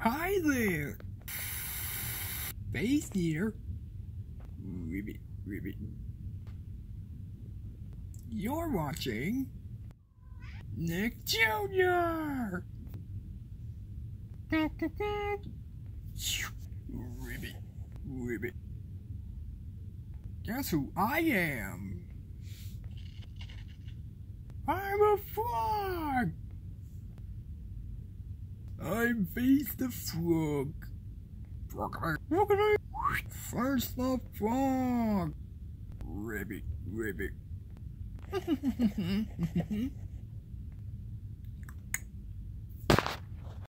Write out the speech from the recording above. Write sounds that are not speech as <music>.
Hi there. Face here. Ribbit, ribbit. You're watching Nick Jr. Ribbit, ribbit. Guess who I am? I'm a frog! I'm Face the Frog. Frog, First the frog. Ribbit, ribbit. <laughs>